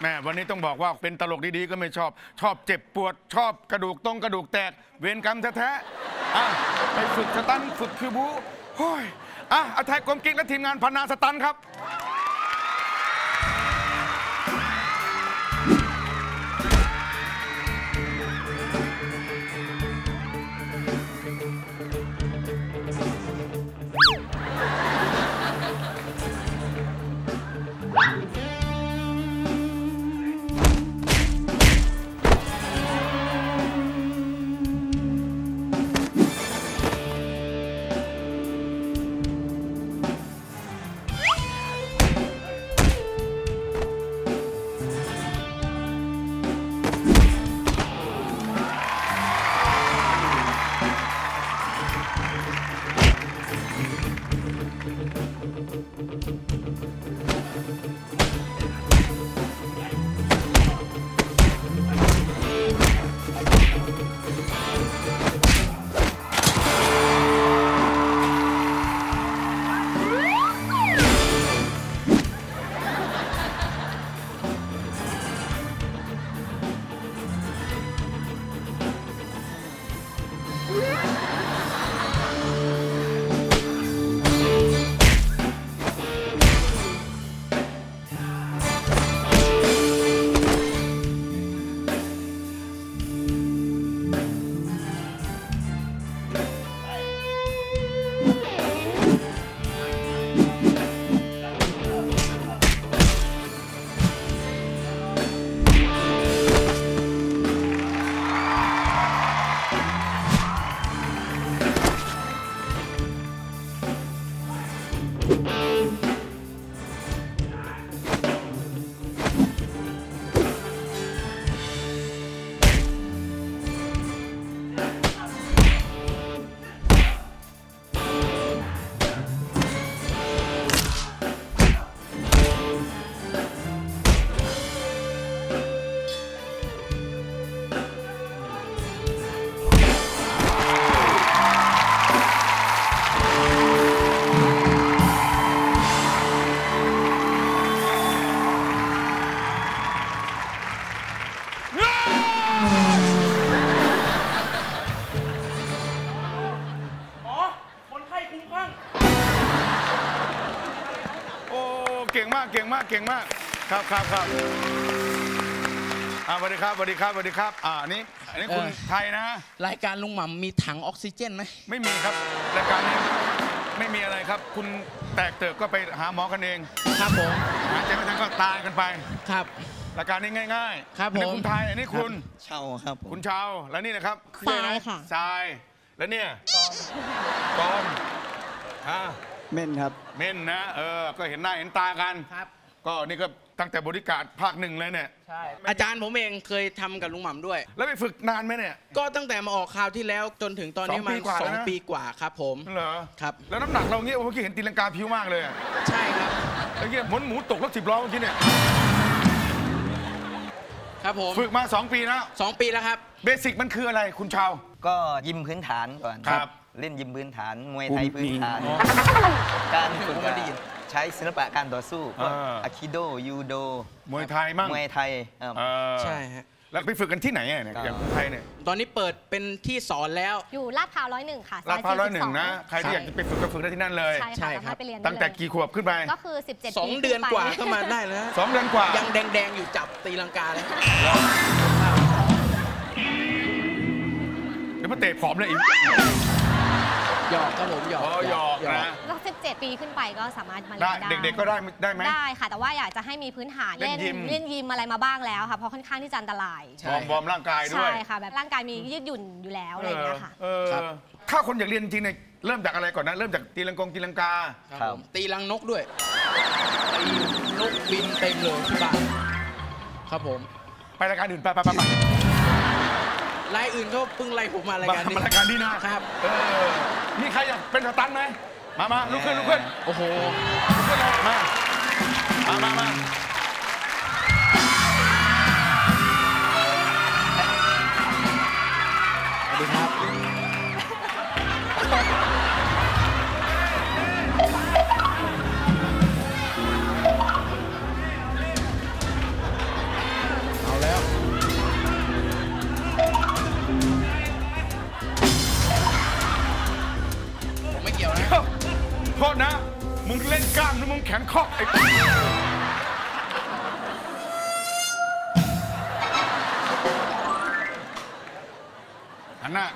แม่วันนี้ต้องบอกว่าเป็นตลกดีๆก็ไม่ชอบ ชอบเจ็บปวดชอบกระดูกตรงกระดูกแตก เวรกรรมแท้ๆอะไปฝึกสตันฝึกคือบูโอ้ยอะอาทัยกรมกิ๊กและทีมงานพันนาสตันครับากเก่งมากเก่งมาก ครับครับครับอ่าสวัสดีครับสวัสดีครับสวัสดีครับ อ่าอันนี้อันนี้คุณเออไทยนะ รายการลุงหม่ำมีถังออกซิเจนไหมไม่มีครับ รายการนี้ไม่มีอะไรครับ คุณแตกเติบก็ไปหาหมอกันเอง ครับผมหายใจไม่ทันก็ตายกันไป ครับรายการนี้ง่ายๆครับอันนี้ผมคุณไทยอันนี้คุณเช่าครับผมคุณชาวแล้วนี่นะครับทรายค่ะทรายแล้วเนี่ยกอนอ่า เม่นครับ เม่นนะ เออ ก็เห็นหน้าเห็นตากัน ครับ ก็นี่ก็ตั้งแต่บริการภาคหนึ่งเลยเนี่ย ใช่ อาจารย์ผมเองเคยทำกับลุงหม่ำด้วย แล้วไปฝึกนานไหมเนี่ย ก็ตั้งแต่มาออกข่าวที่แล้วจนถึงตอนนี้สองมาปีกว่าสแล้อวงนะ ปีกว่าครับผม เหรอครับ แล้วน้ำหนักเราเงี้ยโอ้โหเมื่อกี้เห็นตีลังกาผิวมากเลยอะใช่ครับแล้วเงี้ยเหมือนหมูตกรถสิบล้อเมื่อกี้เนี่ย ครับผมฝึกมา2ปีแล้ว สองปีแล้วครับ เบสิกมันคืออะไรคุณชาว ก็ยิมพื้นฐานก่อนครับ เล่นยิมพื้นฐาน มวยไทยพื้นฐานอ๋อการฝึกผมก็ได้ยินใช้ศิลปะการต่อสู้ก็อ่าอะคิโดยูโด มวยไทยมั่งมวยไทยเอิ่มเออใช่ฮะแล้วไปฝึกกันที่ไหนอะเนี่ยครับอย่างไทยเนี่ยตอนนี้เปิดเป็นที่สอนแล้วอยู่ลาดพร้าวร้อยหนึ่งค่ะลาดพร้าวร้อยหนึ่ง42นะใครที่อยากจะไปฝึกก็ฝึกได้ที่นั่นเลยใช่ใช่ค่ะครัสาบมารถไปเรียนได้ตั้งแต่เลยกี่ขวบขึ้นไปก็คือ 17สองปีเดือนขึ้ไปกว่าก็มาได้แล้วสองเดือนกว่ายังแดงๆอยู่จับตีลังกาเลยเดี๋ยวมาเตะผอมเลยอีก หยอกครับผมหยอกอ๋อหยอกนะ แล้ว17 ปีขึ้นไปก็สามารถมาเรีได้ยนได้เด็กๆก็ได้ได้ไหม ได้ค่ะ แต่ว่าอยากจะให้มีพื้นฐานเล่นนยิม เล่นยิมอะไรมาบ้างแล้วค่ะ เพราะค่อนข้างที่จะอันตราย ใช่ warm warm ร่างกายด้วยใช่ค่ะ แบบร่างกายมียืดหยุ่นอยู่แล้วอะไรอย่างเงี้ยค่ะเออครับ ถ้าคนอยากเรียนจริงๆเนี่ยเริ่มจากอะไรก่อนนะ เริ่มจากตีลังกงตีลังกา ครับผมตีลังนกด้วยตีนกบินเต็มเลยที่บ้านครับผมไปรายการอื่นไปไปไปไปรายอื่นเขาเพิ่งไล่ผมมารายมาการนี้มารายการนี้นะครับ เออ มีใครอยากเป็นสตันท์ไหม มามาลุกขึ้นลุกขึ้น โอ้โหลุกขึ้นเลยมา มามามาสวัสดีครับ แขนคอกไอ้อันน่ะ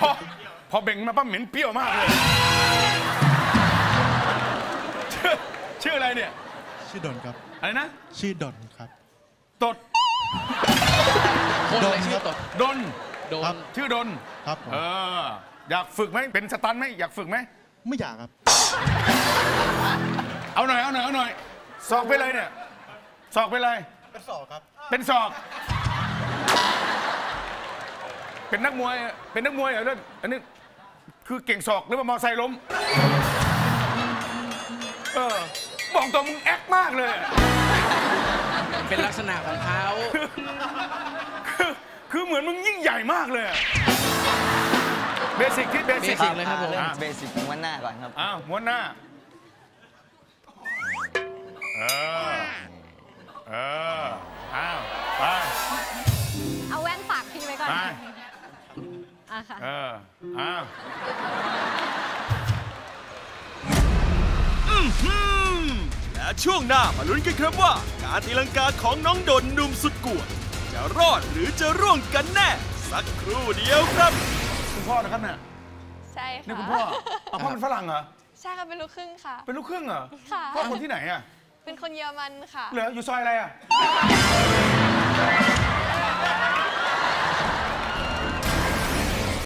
พอพอเบ่งมาปั๊บเหม็นเปรี้ยวมากเลย ชื่ออะไรเนี่ย ชื่อดนครับ อะไรนะ ชื่อดนครับ ตด คนโดเลนยชื่ครัอบตดดน โดครันบชื่อดน ครับผมเออ อยากฝึกไหมเป็นสตันไหมอยากฝึกไหม ไม่อยากครับ เอาหน่อย เอาหน่อย เอาหน่อย สอกไปเลยเนี่ย สอกไปเลย เป็นสอบครับ เป็นศอก เป็นนักมวย เป็นนักมวยเหรอเนี่ยอันนี้คือเก่งศอกหรือว่ามอไซค์ล้ม เออ บอกตรงมึง act มากเลย เป็นลักษณะของเขาคือคือเหมือนมึงยิ่งใหญ่มากเลยอะ basic ที่ basic basic เลยครับผมเริ่มอะ basic ของม้วนหน้าก่อนครับ อ้าวม้วนหน้า เออ เออ อ้าวไปเอาแว่นฝากพี่ไว้ก่อนไปอะค่ะ เออ อ้าว ช่วงหน้ามาลุ้นกันครับว่า การตีลังกาของน้องดนหนุ่มสุดกวนจะรอดหรือจะร่วงกันแน่ สักครู่เดียวครับคุณพ่อนะครับเนี่ยใช่ค่ะนี่คุณพ่อเอาพ่อเป็นฝรั่งเหรอใช่ค่ะเป็นลูกครึ่งค่ะ เป็นลูกครึ่งเหรอค่ะพ่อคนที่ไหนอะเป็นคนเยอรมันค่ะเหลืออยู่ซอยอะไรอะ